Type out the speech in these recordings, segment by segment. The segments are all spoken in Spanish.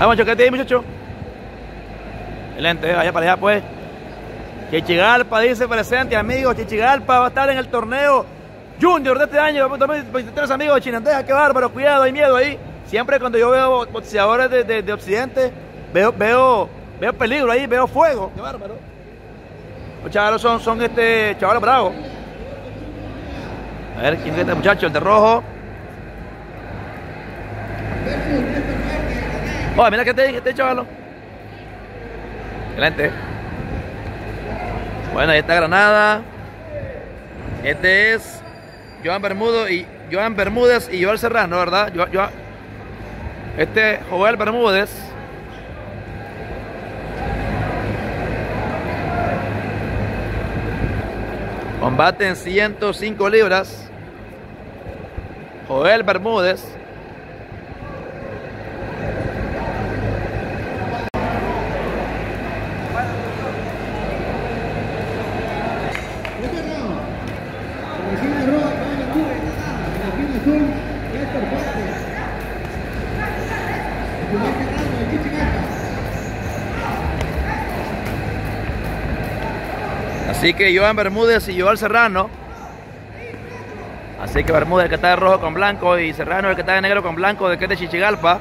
Vamos, choquete ahí, muchacho. Excelente, allá para allá, pues. Chichigalpa dice presente, amigos. Chichigalpa va a estar en el torneo Junior de este año, 2023, amigos de Chinandega. Qué bárbaro, cuidado, hay miedo ahí. Siempre cuando yo veo boxeadores de, de, Occidente, veo, veo, veo peligro ahí, veo fuego. Qué bárbaro. Los chavalos son, son este, chavalos bravos. A ver, ¿quién es este muchacho? El de rojo. Oh, mira que este, este chavalo. Excelente. Bueno, ahí está Granada. Este es Joan Bermúdez y Joan Bermúdez y Joel Serrano, ¿verdad? Yo, yo, este Joel Bermúdez. Combate en 105 libras. Joel Bermúdez. Así que Joan Bermúdez y Joel Serrano. Así que Bermúdez que está de rojo con blanco y Serrano el que está de negro con blanco de que es de Chichigalpa.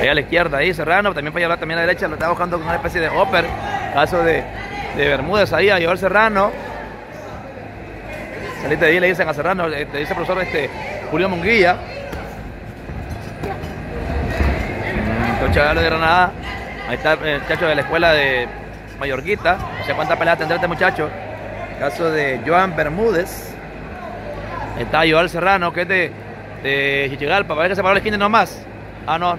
Ahí a la izquierda, ahí Serrano, también para llevar también a la derecha, lo está buscando con una especie de hopper. Caso de, de Bermúdez ahí a Joel Serrano. Saliste ahí, le dicen a Serrano, le, dice el profesor este, Julio Munguía. Los de Granada Ahí está el muchacho de la escuela de Mayorquita. No sé cuántas peleas tendrá este muchacho. caso de Joan Bermúdez. está Joel Serrano, que es de, de Chichigalpa. Parece que se paró la esquina nomás. Ah, no.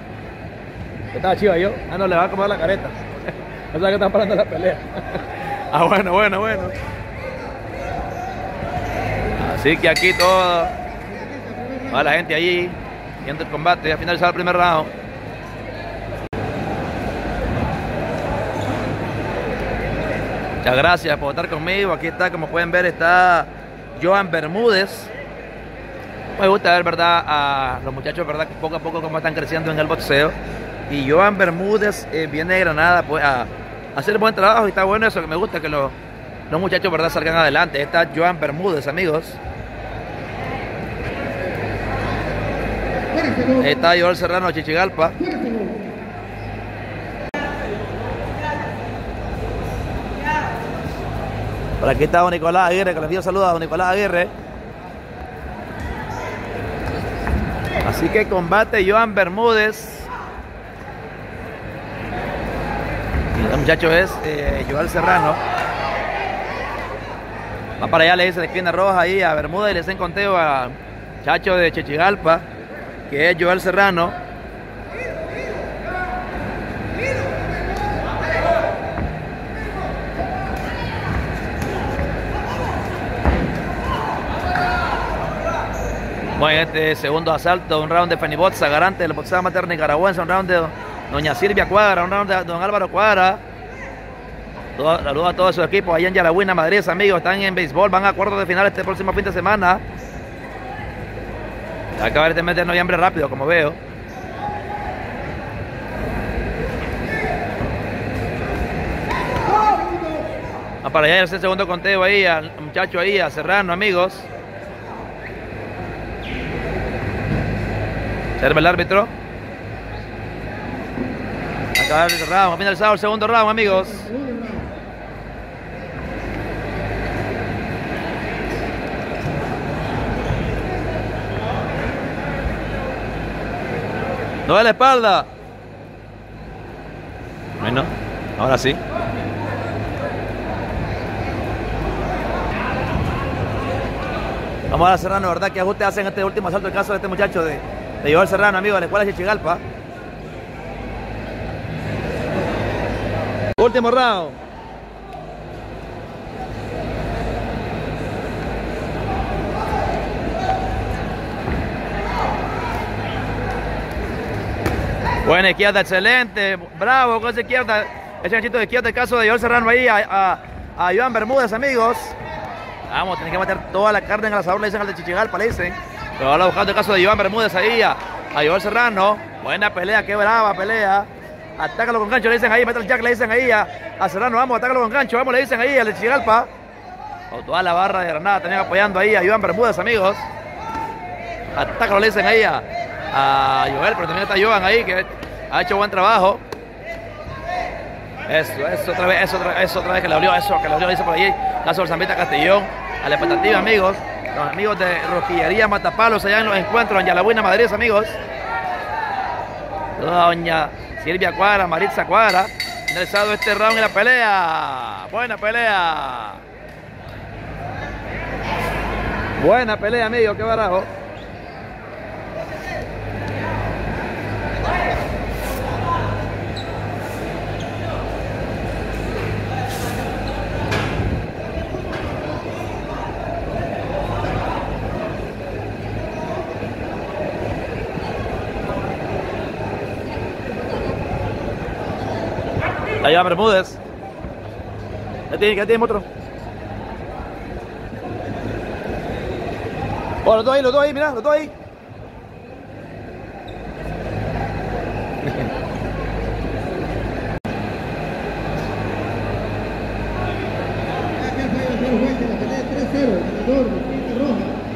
Estaba chiva yo. Ah, no, le va a comer la careta. o sea que están parando la pelea. ah, bueno, bueno, bueno. Así que aquí todo. Va la gente allí viendo el combate. Ya finalizado el primer round. Gracias por estar conmigo. Aquí está, como pueden ver, está Joan Bermúdez. Me gusta ver, ¿verdad? A los muchachos, ¿verdad? Poco a poco cómo están creciendo en el boxeo. Y Joan Bermúdez eh, viene de Granada pues, a, hacer buen trabajo. Y está bueno eso, que me gusta que los, los muchachos, ¿verdad? Salgan adelante. Está Joan Bermúdez, amigos. Está Joel Serrano Chichigalpa. Por aquí está don Nicolás Aguirre, que le pido saludos a don Nicolás Aguirre. Así que combate Joan Bermúdez. Y el muchacho es eh, Joel Serrano. Va para allá, le dice de esquina roja ahí a Bermúdez y le hacen conteo a Chacho de Chechigalpa, que es Joel Serrano. Bueno, este segundo asalto, un round de Fenibotza, garante de la boxeada materna nicaragüense, un round de doña Silvia Cuadra, un round de don Álvaro Cuadra. Saludos a todo su equipo allá en Yarabuina, Madrid, amigos, están en béisbol, van a cuartos de final este próximo fin de semana. Acaba de meter noviembre rápido, como veo. Va para allá el segundo conteo ahí, al muchacho ahí, a Serrano, amigos. Serve el árbitro. Acaba el round. Ha finalizado el segundo round, amigos. No de la espalda. Bueno, ahora sí. Vamos a cerrar, ¿verdad? ¿Qué ajuste hacen este último asalto el caso de este muchacho de de Joel Serrano, amigo de la escuela Chichigalpa. Último round. Buena izquierda, excelente. Bravo con esa izquierda. Ese ganchito de izquierda, el caso de Joel Serrano ahí a, a, Joan Bermúdez, amigos. Vamos, tienen que meter toda la carne en el asador, le dicen al de Chichigalpa, le dicen. Pero ahora buscando el caso de Iván Bermúdez ahí a, A Joel Serrano. Buena pelea, qué brava pelea. Atácalo con gancho, le dicen ahí, mete el jack, le dicen ahí a, Serrano, vamos, atácalo con gancho, vamos, le dicen ahí al Chigalpa. O toda la barra de Granada también apoyando ahí a Iván Bermúdez, amigos. Atácalo, le dicen ahí a, a Joel, pero también está Joan ahí, que ha hecho buen trabajo. Eso, eso otra vez, eso otra, eso otra vez que le abrió, eso que le abrió, dice por ahí, caso del Zambita Castellón, a la expectativa, amigos. Amigos de Rojillería Matapalos allá en los encuentros en Yalabuena, Madrid, amigos. Doña Silvia Cuadra, Maritza Cuadra. Interesado este round en la pelea. Buena pelea. Buena pelea, amigo, qué barajo. Allá Bermúdez. Ya tiene, ya tiene otro. Oh, los dos ahí, los dos ahí, mira, los dos ahí.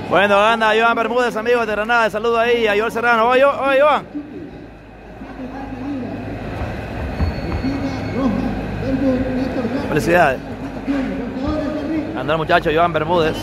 Bueno, gana Joan Bermúdez, amigos de Granada. Saludo ahí a Joel Serrano. Oye, oye, Joan. Felicidades. Anda el muchacho Joan Bermúdez.